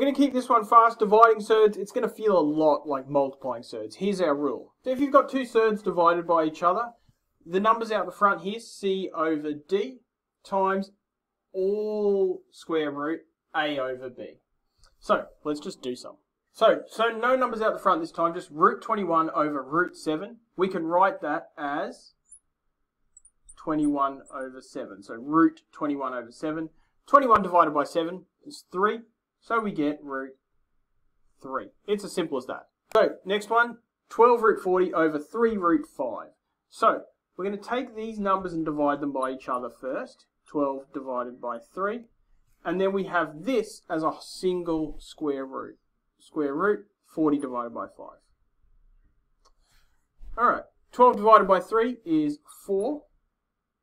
going to keep this one fast. Dividing surds, it's going to feel a lot like multiplying surds. Here's our rule. So if you've got two surds divided by each other, the numbers out the front here, C over D times all square root A over B. So let's just do some. So, so no numbers out the front this time, just root 21 over root 7. We can write that as 21 over 7. So root 21 over 7. 21 divided by 7 is 3. So we get root 3. It's as simple as that. So next one, 12 root 40 over 3 root 5. So we're going to take these numbers and divide them by each other first. 12 divided by 3. And then we have this as a single square root. Square root, 40 divided by 5. Alright, 12 divided by 3 is 4.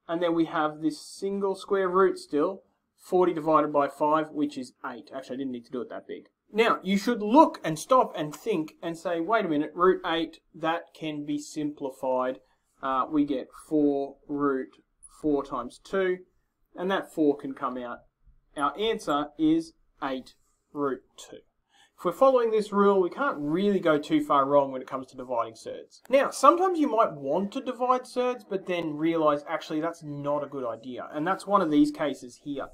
And then we have this single square root still, 40 divided by 5, which is 8. Actually, I didn't need to do it that big. Now, you should look and stop and think and say, wait a minute, root 8, that can be simplified. Uh, we get 4 root 4 times 2, and that 4 can come out our answer is 8 root 2. If we're following this rule, we can't really go too far wrong when it comes to dividing surds. Now, sometimes you might want to divide surds, but then realize actually that's not a good idea. And that's one of these cases here.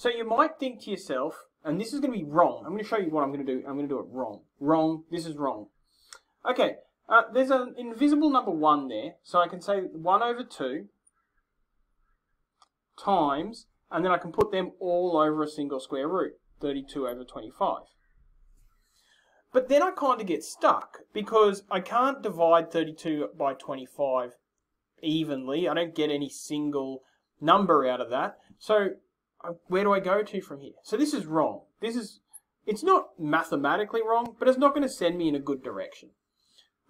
So you might think to yourself, and this is going to be wrong. I'm going to show you what I'm going to do. I'm going to do it wrong. Wrong. This is wrong. Okay, uh, there's an invisible number 1 there. So I can say 1 over 2 times and then I can put them all over a single square root, 32 over 25. But then I kind of get stuck because I can't divide 32 by 25 evenly. I don't get any single number out of that. So where do I go to from here? So this is wrong. This is, it's not mathematically wrong, but it's not going to send me in a good direction.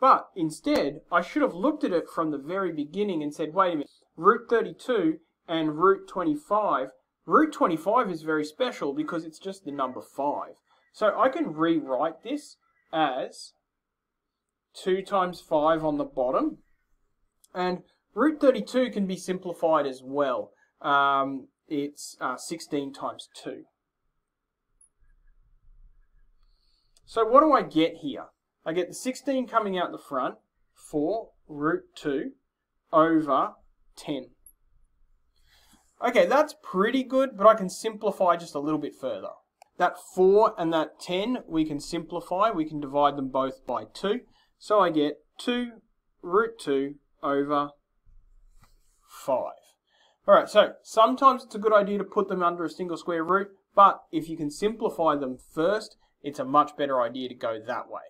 But instead, I should have looked at it from the very beginning and said, wait a minute, root 32 and root 25, root 25 is very special because it's just the number 5. So I can rewrite this as 2 times 5 on the bottom. And root 32 can be simplified as well. Um, it's uh, 16 times 2. So what do I get here? I get the 16 coming out the front, 4 root 2 over 10. Okay, that's pretty good, but I can simplify just a little bit further. That 4 and that 10, we can simplify. We can divide them both by 2. So I get 2 root 2 over 5. Alright, so sometimes it's a good idea to put them under a single square root, but if you can simplify them first, it's a much better idea to go that way.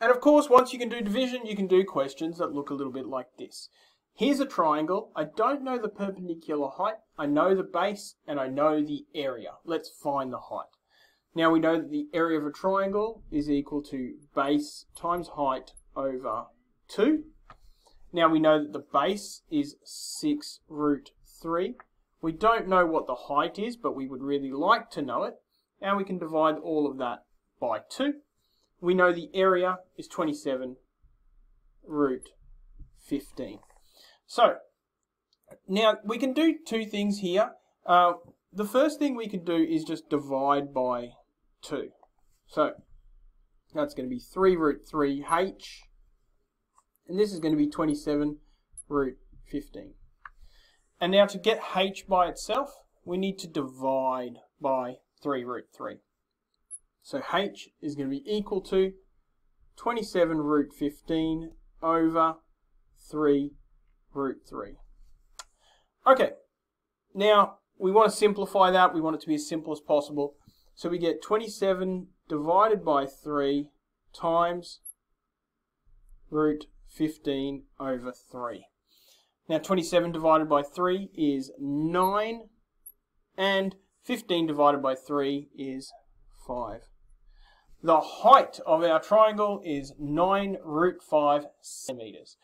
And of course, once you can do division, you can do questions that look a little bit like this. Here's a triangle. I don't know the perpendicular height. I know the base and I know the area. Let's find the height. Now we know that the area of a triangle is equal to base times height over 2. Now we know that the base is 6 root 3. We don't know what the height is, but we would really like to know it. And we can divide all of that by 2. We know the area is 27 root 15. So, now we can do two things here. Uh, the first thing we can do is just divide by 2. So, that's going to be 3 root 3h. And this is going to be 27 root 15. And now to get h by itself, we need to divide by 3 root 3. So h is going to be equal to 27 root 15 over 3 root 3. Okay, now we want to simplify that. We want it to be as simple as possible. So we get 27 divided by 3 times root 15 over 3. Now 27 divided by 3 is 9 and 15 divided by 3 is 5. The height of our triangle is 9 root 5 centimeters.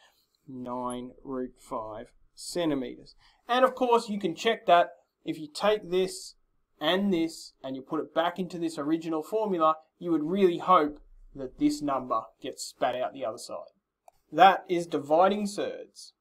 9 root 5 centimeters. And of course, you can check that if you take this and this and you put it back into this original formula, you would really hope that this number gets spat out the other side. That is dividing surds.